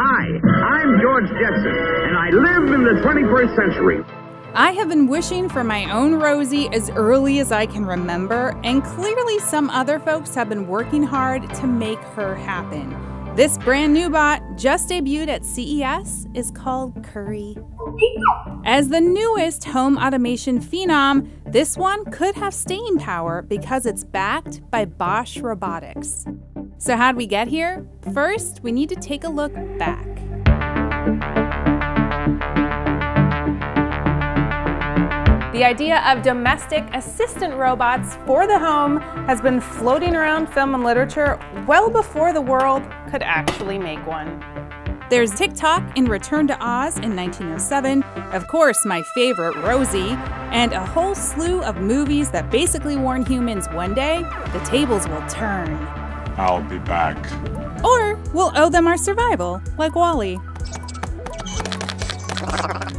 Hi, I'm George Jetson, and I live in the 21st century. I have been wishing for my own Rosie as early as I can remember, and clearly some other folks have been working hard to make her happen. This brand new bot, just debuted at CES, is called Kuri. As the newest home automation phenom, this one could have staying power because it's backed by Bosch Robotics. So, how'd we get here? First, we need to take a look back. The idea of domestic assistant robots for the home has been floating around film and literature well before the world could actually make one. There's Tick-Tock in Return to Oz in 1907, of course, my favorite, Rosie, and a whole slew of movies that basically warn humans one day the tables will turn. I'll be back. Or we'll owe them our survival, like WALL-E.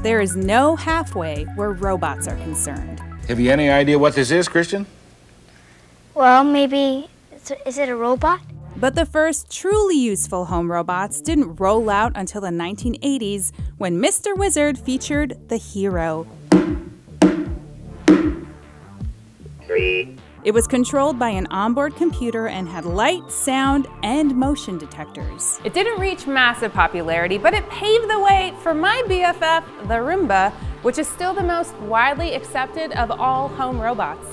There is no halfway where robots are concerned. Have you any idea what this is, Christian? Well, maybe. Is it a robot? But the first truly useful home robots didn't roll out until the 1980s when Mr. Wizard featured the Hero. Three. It was controlled by an onboard computer and had light, sound, and motion detectors. It didn't reach massive popularity, but it paved the way for my BFF, the Roomba, which is still the most widely accepted of all home robots.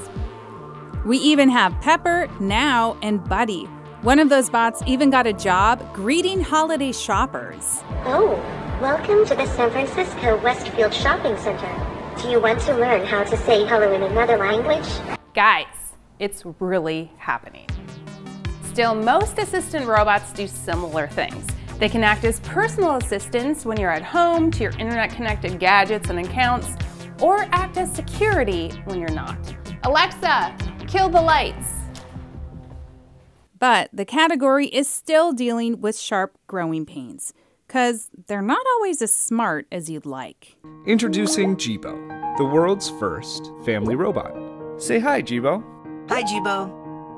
We even have Pepper, Nao, and Buddy. One of those bots even got a job greeting holiday shoppers. Oh, welcome to the San Francisco Westfield Shopping Center. Do you want to learn how to say hello in another language? Guys, it's really happening. Still, most assistant robots do similar things. They can act as personal assistants when you're at home to your internet connected gadgets and accounts, or act as security when you're not. Alexa, kill the lights. But the category is still dealing with sharp growing pains, because they're not always as smart as you'd like. Introducing Jibo, the world's first family robot. Say hi, Jibo. Hi, Jibo.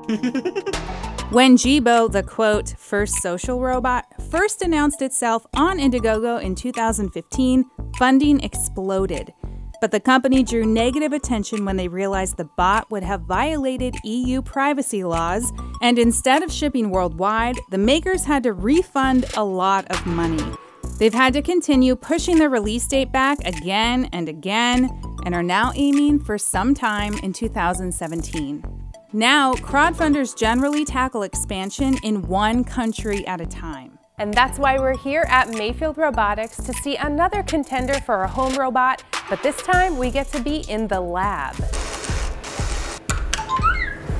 When Jibo, the quote, first social robot, first announced itself on Indiegogo in 2015, funding exploded. But the company drew negative attention when they realized the bot would have violated EU privacy laws, and instead of shipping worldwide, the makers had to refund a lot of money. They've had to continue pushing the release date back again and again, and are now aiming for some time in 2017. Now, crowdfunders generally tackle expansion in one country at a time. And that's why we're here at Mayfield Robotics to see another contender for a home robot, but this time we get to be in the lab.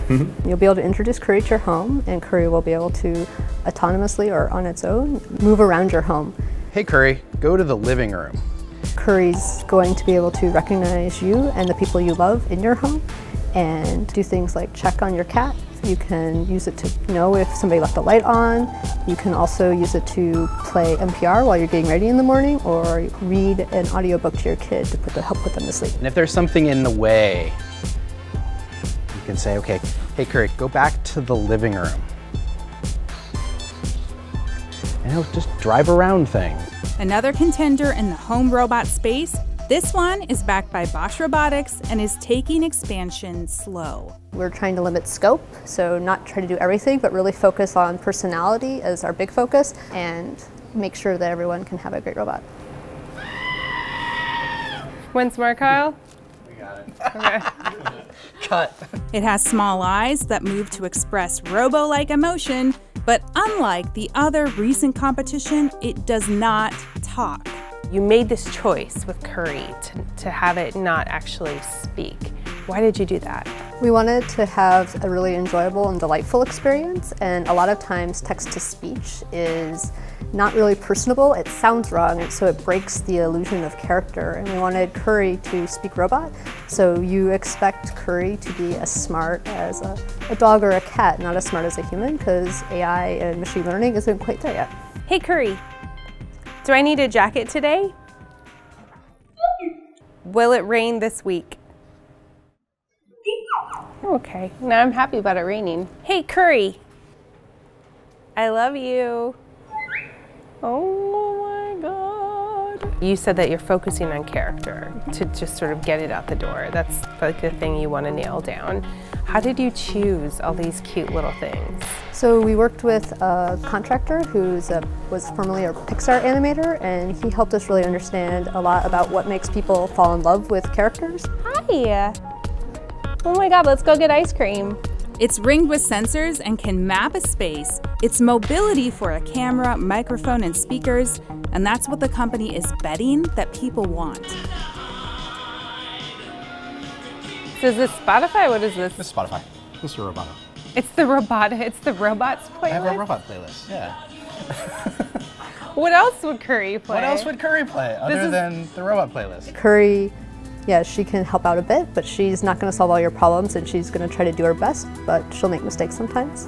You'll be able to introduce Kuri to your home, and Kuri will be able to autonomously or on its own move around your home. Hey Kuri, go to the living room. Kuri's going to be able to recognize you and the people you love in your home and do things like check on your cat. You can use it to know if somebody left the light on. You can also use it to play NPR while you're getting ready in the morning or read an audiobook to your kid to put the, help put them to sleep. And if there's something in the way, you can say, okay, hey Kuri, go back to the living room. And it'll just drive around things. Another contender in the home robot space, this one is backed by Bosch Robotics and is taking expansion slow. We're trying to limit scope, so not try to do everything, but really focus on personality as our big focus and make sure that everyone can have a great robot. Once more, Kyle. We got it. Okay. Cut. It has small eyes that move to express robo like emotion, but unlike the other recent competition, it does not talk. You made this choice with Kuri to, to have it not actually speak. Why did you do that? We wanted to have a really enjoyable and delightful experience, and a lot of times text to speech is not really personable. It sounds wrong, and so it breaks the illusion of character. And we wanted Kuri to speak robot, so you expect Kuri to be as smart as a, a dog or a cat, not as smart as a human, because AI and machine learning isn't quite there yet. Hey, Kuri, do I need a jacket today? Will it rain this week? Okay, now I'm happy about it raining. Hey, Kuri. I love you. Oh. My God. You said that you're focusing on character to just sort of get it out the door. That's like the thing you want to nail down. How did you choose all these cute little things? So we worked with a contractor who was formerly a Pixar animator, and he helped us really understand a lot about what makes people fall in love with characters. Hi! Oh my god, let's go get ice cream. It's ringed with sensors and can map a space. It's mobility for a camera, microphone, and speakers, and that's what the company is betting that people want. So is this Spotify? What is this? This is Spotify. This is a robot. It's the robot. It's the robots playlist. I have a robot playlist. Yeah. what else would Kuri play? What else would Kuri play other is... than the robot playlist? Kuri yeah, she can help out a bit, but she's not going to solve all your problems and she's going to try to do her best, but she'll make mistakes sometimes.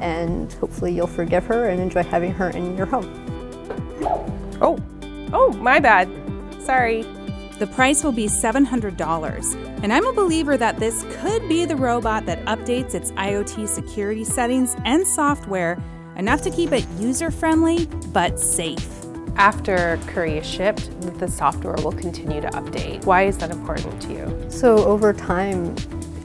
And hopefully you'll forgive her and enjoy having her in your home. Oh, oh, my bad. Sorry. The price will be $700. And I'm a believer that this could be the robot that updates its IoT security settings and software enough to keep it user friendly but safe. After Kuri is shipped, the software will continue to update. Why is that important to you? So over time,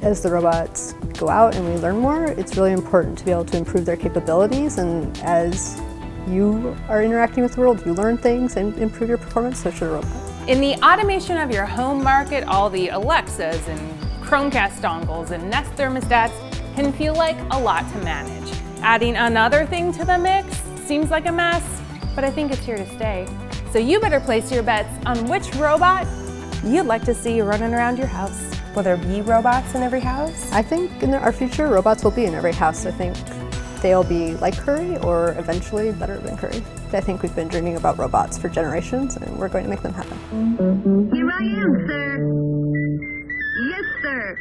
as the robots go out and we learn more, it's really important to be able to improve their capabilities and as you are interacting with the world, you learn things and improve your performance, so should a robot. In the automation of your home market, all the Alexas and Chromecast dongles and Nest thermostats can feel like a lot to manage. Adding another thing to the mix seems like a mess, but I think it's here to stay. So you better place your bets on which robot you'd like to see running around your house. Will there be robots in every house? I think in our future, robots will be in every house. I think they'll be like Kuri or eventually better than Kuri. I think we've been dreaming about robots for generations and we're going to make them happen. Here I am, sir. Yes, sir.